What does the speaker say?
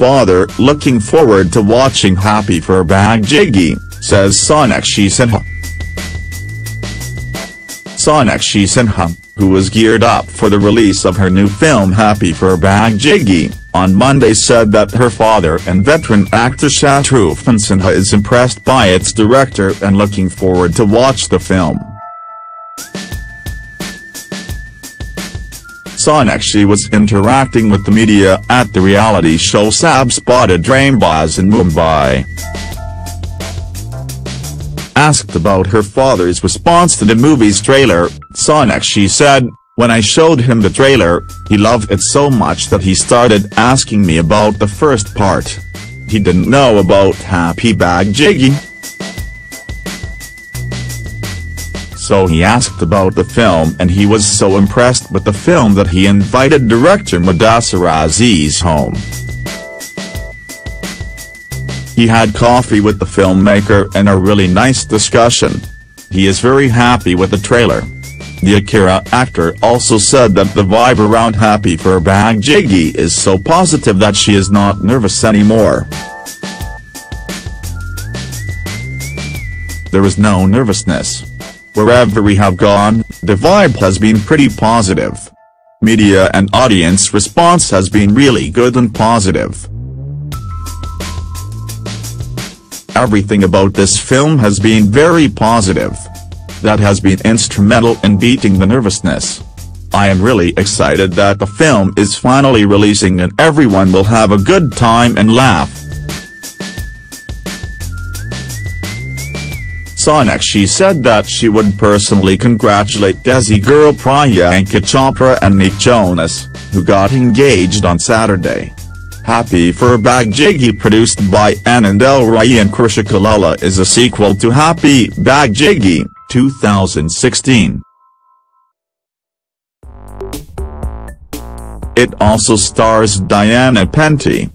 father looking forward to watching Happy Phir Bhag Jayegi, says Sonakshi Sinha. Sonakshi Sinha, who was geared up for the release of her new film Happy Phir Bhag Jayegi, on Monday said that her father and veteran actor Shatrughan Sinha is impressed by its director and looking forward to watch the film. Sonakshi was interacting with the media at the reality show Sab Spotted Rainbows in Mumbai. Asked about her father's response to the movie's trailer, Sonic Sonakshi said, When I showed him the trailer, he loved it so much that he started asking me about the first part. He didn't know about Happy Bhag Jayegi. So he asked about the film and he was so impressed with the film that he invited director Mudassir Aziz home. He had coffee with the filmmaker and a really nice discussion. He is very happy with the trailer. The Akira actor also said that the vibe around Happy Phir Bhag Jayegi is so positive that she is not nervous anymore. There is no nervousness. Wherever we have gone, the vibe has been pretty positive. Media and audience response has been really good and positive. Everything about this film has been very positive. That has been instrumental in beating the nervousness. I am really excited that the film is finally releasing and everyone will have a good time and laugh. Sonakshi said that she would personally congratulate Desi girl Priyanka Chopra and Nick Jonas, who got engaged on Saturday. Happy Phir Bhag Jayegi produced by Anand L. Rai and Krishika Lulla is a sequel to Happy Bhag Jayegi, 2016. It also stars Diana Penty.